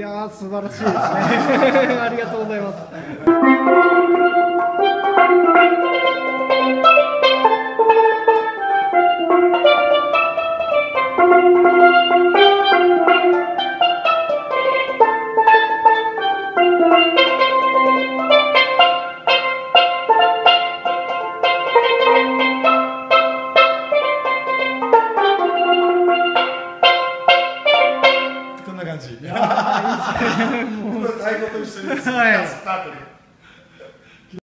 やー素晴らしいですね。ありがとうございます。感じ。いいいですね。と一緒にスタートで。